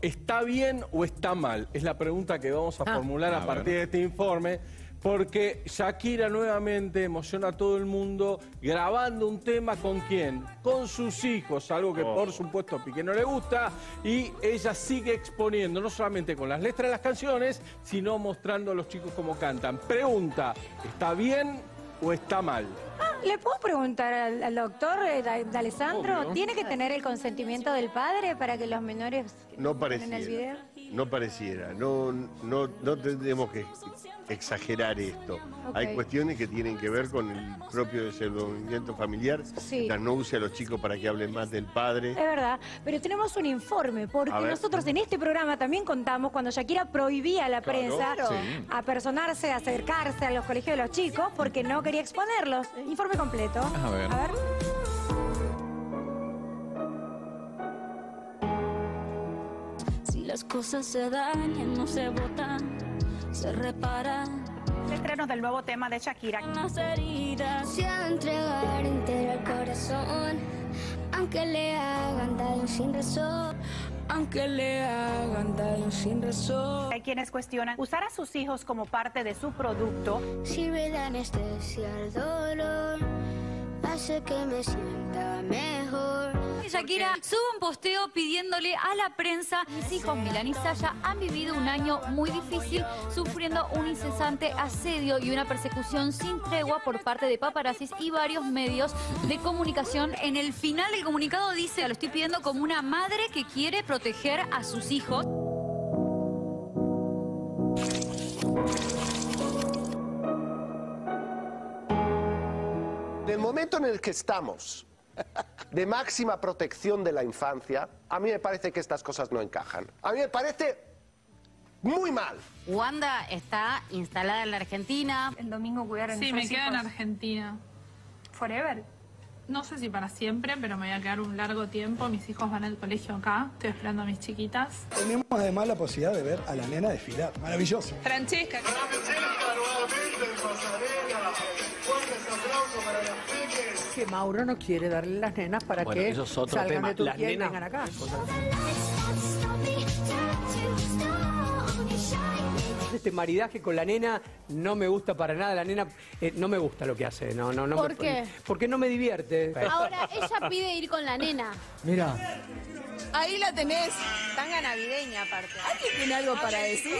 ¿Está bien o está mal? Es la pregunta que vamos a formular a, a partir ver. de este informe, porque Shakira nuevamente emociona a todo el mundo grabando un tema con quién? Con sus hijos, algo que por supuesto a Piqué no le gusta, y ella sigue exponiendo, no solamente con las letras de las canciones, sino mostrando a los chicos cómo cantan. Pregunta, ¿está bien o está mal? ¿Le puedo preguntar al, al doctor eh, Da- de Alessandro? Obvio. ¿Tiene que tener el consentimiento del padre para que los menores No estén en el video? pareciera. No pareciera. No, no, no tendremos que exagerar esto. Hay cuestiones que tienen que ver con el propio desenvolvimiento familiar. Sí. La no use a los chicos para que hablen más del padre. Es verdad, pero tenemos un informe, porque nosotros en este programa también contamos cuando Shakira prohibía a la prensa Sí. apersonarse, acercarse a los colegios de los chicos porque no quería exponerlos. Informe completo. A ver. A ver. Si las cosas se dañan, no se botan, se reparan Estrenos del nuevo tema de Shakira. las heridas. Se a entregar entero el corazón, aunque le hagan daño sin razón. Aunque le hagan daño sin razón. Hay quienes cuestionan usar a sus hijos como parte de su producto. Sirve de anestesia al dolor, hace que me sienta mejor. Shakira sube un posteo pidiéndole a la prensa, mis hijos Milán y Saya han vivido un año muy difícil, sufriendo un incesante asedio y una persecución sin tregua por parte de paparazzis y varios medios de comunicación. En el final del comunicado dice, lo estoy pidiendo como una madre que quiere proteger a sus hijos. En el momento en el que estamos de máxima protección de la infancia, a mí me parece que estas cosas no encajan. A mí me parece muy mal. Wanda está instalada en la Argentina. El domingo cuidar a Sí, me quedo en Argentina. Forever. No sé si para siempre, pero me voy a quedar un largo tiempo. Mis hijos van al colegio acá. Estoy esperando a mis chiquitas. Tenemos además la posibilidad de ver a la nena desfilar. Maravilloso. Francesca. Que Mauro no quiere darle las nenas para Bueno, que eso es otro salgan tema. de Turquía Las y nenas- vengan acá. Este maridaje con la nena no me gusta para nada. La nena eh, no me gusta lo que hace. No, no, no ¿Por me- qué? Porque no me divierte. Ahora ella pide ir con la nena. Mira. Ahí la tenés. Tanga navideña aparte. ¿Alguien tiene algo para decir?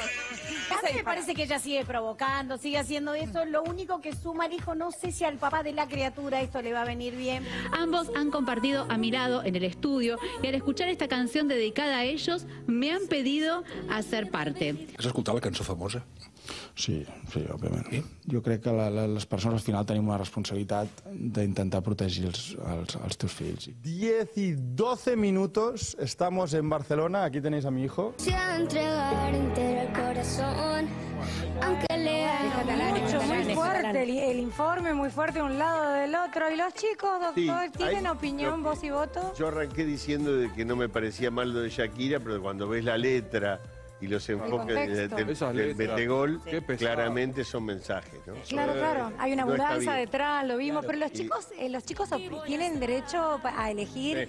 A mí me parece que ella sigue provocando, sigue haciendo eso. Lo único que suma el hijo, no sé si al papá de la criatura esto le va a venir bien. Ambos han compartido a mi lado en el estudio y al escuchar esta canción dedicada a ellos me han pedido a ser parte. Has escoltat la cançó famosa? Sí, sí, òbviament. Jo crec que la, la, les persones al final tenim una responsabilitat d'intentar protegir els, els, els teus fills. 10 y 12 minutos, estamos en Barcelona, aquí tenéis a mi hijo. Se a entregar entero el corazón, aunque le Mucho, muy fuerte el, el informe, muy fuerte de un lado del otro. ¿Y los chicos, Sí, doctor, tienen hay- opinión, lo- voz y voto? Yo arranqué diciendo de que no me parecía mal lo de Shakira, pero cuando ves la letra y los enfoques del, letras. metegol, claramente son mensajes. ¿no? Claro, claro. Hay una mudanza detrás, lo vimos. Pero los chicos, eh, los chicos tienen derecho pa- a elegir.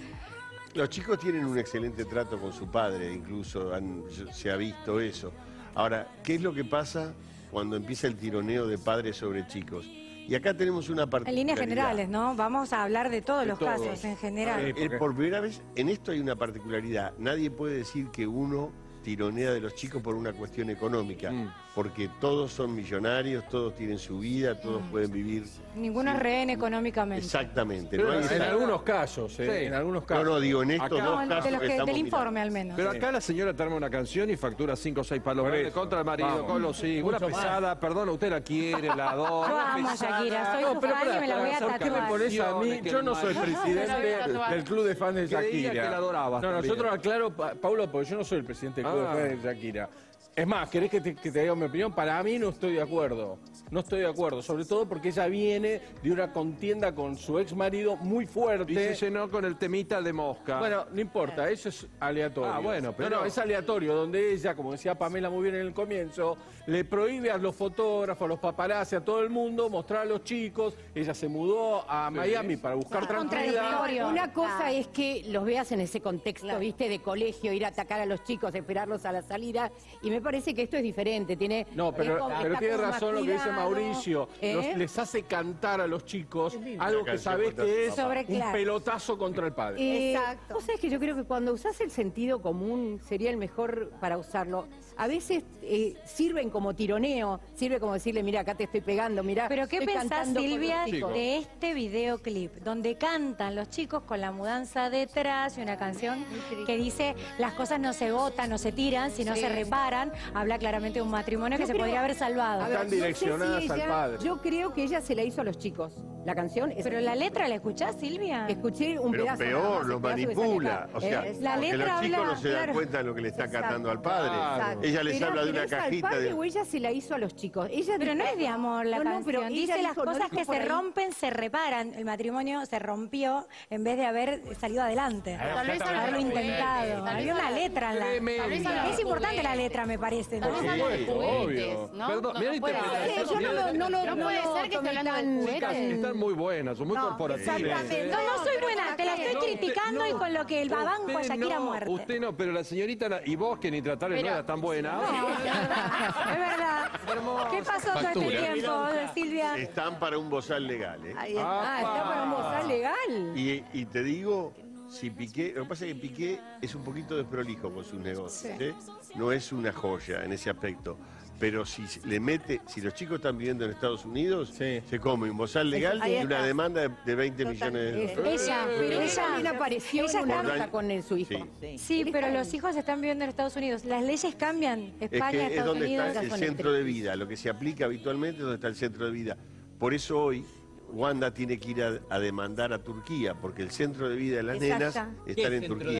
Los chicos tienen un excelente trato con su padre, incluso han- se ha visto eso. Ahora, ¿qué es lo que pasa cuando empieza el tironeo de padres sobre chicos? Y acá tenemos una En particularidad. líneas generales, ¿no? Vamos a hablar de todos De los casos en general. Eh, por primera vez, en esto hay una particularidad. Nadie puede decir que uno tironea de los chicos por una cuestión económica, Mm. porque todos son millonarios, todos tienen su vida, todos Mm. pueden vivir Ninguno es rehén económicamente. exactamente. Pero no hay en esa- algunos casos, eh, Sí. en algunos No, casos. no, digo, en estos Acá- dos No, casos de los que que- estamos del mirando. informe al menos. Pero acá la señora te arma una canción y factura 5 o 6 palos verdes contra el marido, Vamos. con los hijos. Una Mucho más. pesada, perdón, usted la quiere, la adora. Yo una amo a pesada. Shakira, soy No, su pero fan y pará, me la voy a pará, ¿por qué me pones a mí? Yo no el soy presidente del club de fans de Shakira. que la adorabas No, nosotros aclaro, Pa- Paulo, porque yo no soy el presidente del club De fans de Shakira. Es más, ¿querés que te, que te diga mi opinión? Para mí no estoy de acuerdo. No estoy de acuerdo, sobre todo porque ella viene de una contienda con su ex marido muy fuerte. Y se llenó con el temita de mosca. Bueno, no importa, eso es aleatorio. Ah, bueno, pero- No, no, es aleatorio, donde ella, como decía Pamela muy bien en el comienzo, le prohíbe a los fotógrafos, a los paparazzi, a todo el mundo mostrar a los chicos. Ella se mudó a Miami para buscar tranquilidad. Una cosa es que los veas en ese contexto, viste, de colegio, ir a atacar a los chicos, esperarlos a la salida. Y me parece que esto es diferente. Tiene, No, pero, pero tiene razón lo que dice Mauricio. ¿eh? Los- les hace cantar a los chicos algo que sabés que es Sobre- un claro. pelotazo contra el padre. Eh, Vos sabés que yo creo que cuando usás el sentido común sería el mejor para usarlo. A veces eh, sirven como tironeo, sirve como decirle, mira, acá te estoy pegando, mira. Pero ¿qué estoy pensás, Silvia, los chicos". de este videoclip donde cantan los chicos con la mudanza detrás y una canción que dice las cosas no se botan, no se tiran, sino Sí. se reparan? Habla claramente de un matrimonio que se podría haber salvado. Ver, Yo creo que ella se la hizo a los chicos. La canción es Pero la letra, ¿la escuchás, Silvia? Escuché un Pero pedazo. peor, lo manipula. O sea, ¿Eh? porque los chicos no se dan claro. cuenta de lo que le está Exacto. cantando al padre. Exacto. Ella les Pero- habla de una es al cajita padre de... o ella se la hizo a los chicos. Ella Pero no es de amor la No, pero Dice las dijo, cosas que se ahí. rompen, se reparan. El matrimonio se rompió en vez de haber salido adelante. Tal vez habla haberlo de intentado. Había una habla- letra la. Habla Es importante la letra, me parece. Habla obvio. ¿no? Puede ser. Que esté tomé hablando de juguetes. Muy buenas, son muy corporativas. Exactamente. No, no soy buena, te la estoy No, criticando usted- y con lo que el babanco a Usted Shakira no, muerte. Usted no, pero la señorita, y vos que ni tratarle no Pero- era tan buena. Es verdad. ¿Qué pasó todo este Factura. tiempo, Silvia? Están para un bozal legal, ¿eh? Ahí está. Ah, está para un bozal legal. Y, y te digo, si Piqué, lo que pasa es que Piqué es un poquito desprolijo con sus negocios, Sí. ¿eh? no es una joya en ese aspecto. Pero si le mete, si los chicos están viviendo en Estados Unidos, se come un bozal legal y una demanda de, de 20 millones de dólares. Ella, Pero ella, apareció ella en una nota con el- su hijo. Sí, pero los hijos están viviendo en Estados Unidos. Las leyes cambian. Es España, es Estados donde Unidos. está el centro de vida, lo que se aplica habitualmente es donde está el centro de vida. Por eso hoy Wanda tiene que ir a, a demandar a Turquía, porque el centro de vida de las nenas ¿Qué están en Turquía.